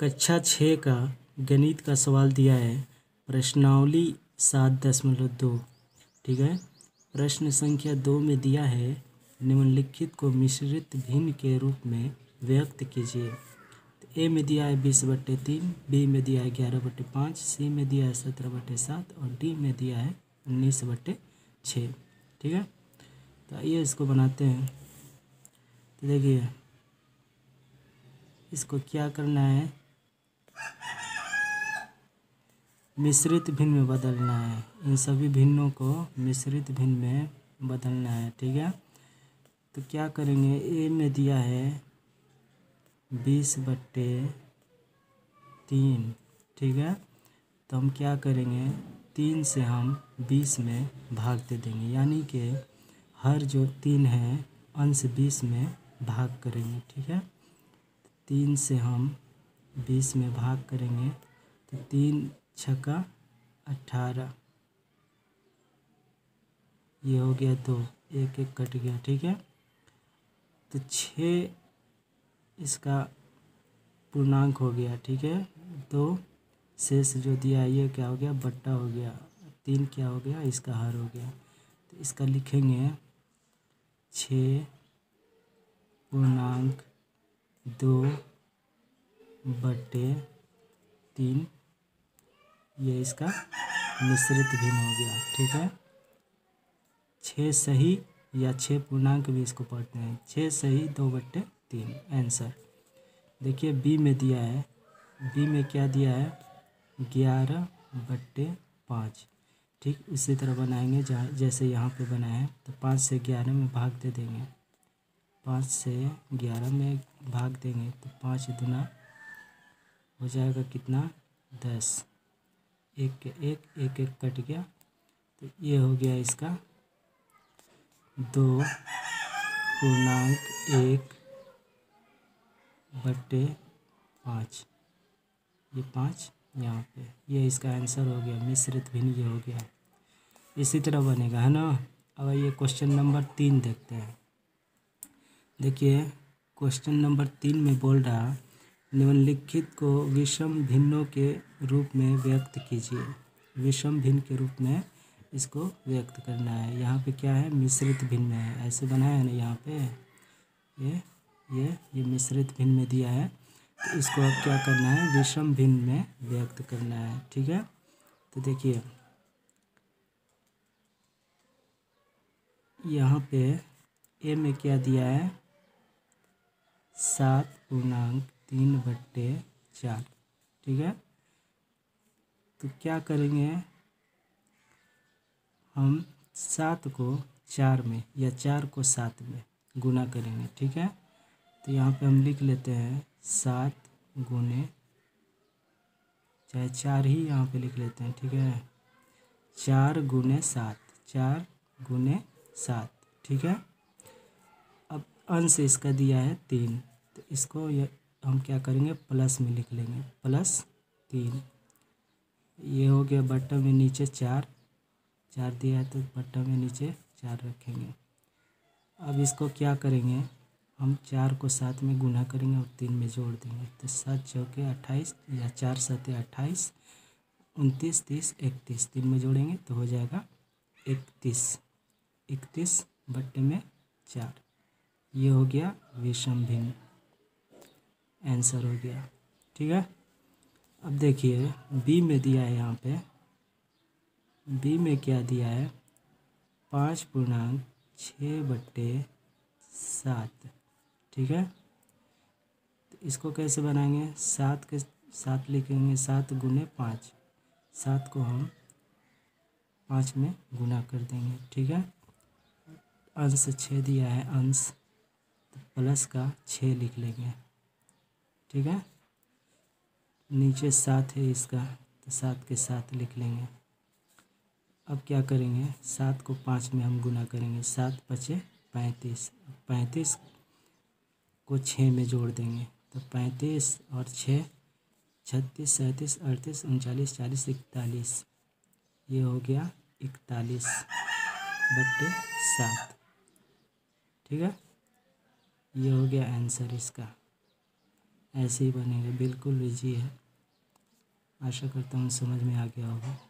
कक्षा छः का गणित का सवाल दिया है। प्रश्नावली सात दशमलव दो, ठीक है? प्रश्न संख्या दो में दिया है, निम्नलिखित को मिश्रित भिन्न के रूप में व्यक्त कीजिए। ए में दिया है बीस बट्टे तीन, बी में दिया है ग्यारह बट्टे पाँच, सी में दिया है सत्रह बट्टे सात और डी में दिया है उन्नीस बट्टे छः, ठीक है? तो आइए इसको बनाते हैं। तो देखिए, इसको क्या करना है? मिश्रित भिन्न में बदलना है। इन सभी भिन्नों को मिश्रित भिन्न में बदलना है, ठीक है? तो क्या करेंगे? ए में दिया है बीस बट्टे तीन, ठीक है? तो हम क्या करेंगे? तीन से हम बीस में भाग दे देंगे। यानी कि हर जो तीन है, अंश बीस में भाग करेंगे, ठीक है? तीन से हम बीस में भाग करेंगे तो तीन छक्का अट्ठारह ये हो गया दो। एक एक कट गया, ठीक है? तो छः इसका पूर्णांक हो गया, ठीक है? दो, शेष जो दिया ये क्या हो गया? बट्टा हो गया। तीन क्या हो गया? इसका हार हो गया। तो इसका लिखेंगे छ पूर्णांक दो बट्टे तीन। ये इसका मिश्रित भिन्न हो गया, ठीक है? छः सही या छः पूर्णांक भी इसको पढ़ते हैं। छः सही, दो बट्टे तीन आंसर देखिए बी में दिया है। बी में क्या दिया है? ग्यारह बट्टे पाँच। ठीक उसी तरह बनाएँगे, जहाँ, जैसे यहाँ पे बनाए हैं। तो पाँच से ग्यारह में भाग दे देंगे। पाँच से ग्यारह में भाग देंगे तो पाँच दुना हो जाएगा कितना? दस। एक के एक एक एक कट गया। तो ये हो गया इसका दो पूर्णांक एक बट्टे पाँच। ये पाँच यहाँ पे, ये इसका आंसर हो गया, मिश्रित भिन्न ये हो गया। इसी तरह बनेगा, है ना? अब ये क्वेश्चन नंबर तीन देखते हैं। देखिए क्वेश्चन नंबर तीन में बोल रहा निम्नलिखित को विषम भिन्नों के रूप में व्यक्त कीजिए। विषम भिन्न के रूप में इसको व्यक्त करना है। यहाँ पे क्या है? मिश्रित भिन्न है। ऐसे बनाया है ना यहाँ पे। ये ये ये मिश्रित भिन्न में दिया है। तो इसको अब क्या करना है? विषम भिन्न में व्यक्त करना है। ठीक है? तो देखिए, यहाँ पे ए में क्या दिया है? सात पूर्णांक तीन बट्टे चार, ठीक है? तो क्या करेंगे? हम सात को चार में या चार को सात में गुना करेंगे, ठीक है? तो यहाँ पे हम लिख लेते हैं सात गुने, चाहे चार ही यहाँ पे लिख लेते हैं, ठीक है? चार गुने सात, चार गुने सात, ठीक है? अब अंश इसका दिया है तीन तो इसको हम क्या करेंगे? प्लस में लिख लेंगे। प्लस तीन। ये हो गया बट्टा में नीचे चार। चार दिया है तो बट्टा में नीचे चार रखेंगे। अब इसको क्या करेंगे? हम चार को सात में गुना करेंगे और तीन में जोड़ देंगे। तो सात चौके अट्ठाईस या चार सते अट्ठाईस, उनतीस, तीस, इकतीस। तीन में जोड़ेंगे तो हो जाएगा इकतीस। इकतीस बट्टे में चार। ये हो गया विषम भिन्न। आंसर हो गया। ठीक है? अब देखिए बी में दिया है यहाँ पे। बी में क्या दिया है? पाँच पूर्णांक छः बट्टे सात। ठीक है? तो इसको कैसे बनाएँगे? सात के, सात लिखेंगे, सात गुने पाँच। सात को हम पाँच में गुना कर देंगे। ठीक है? अंश छः दिया है, अंश। तो प्लस का छः लिख लेंगे। ठीक है? नीचे सात है इसका तो सात के साथ लिख लेंगे। अब क्या करेंगे? सात को पाँच में हम गुना करेंगे। सात पचे पैंतीस। पैंतीस को छः में जोड़ देंगे। तो पैंतीस और छः छत्तीस, सैंतीस, अड़तीस, उनचालीस, चालीस, इकतालीस। ये हो गया इकतालीस बट्टे सात। ठीक है? ये हो गया आंसर इसका। ऐसे ही बनेगा बिल्कुल ईजी है। आशा करता हूँ समझ में आ गया होगा।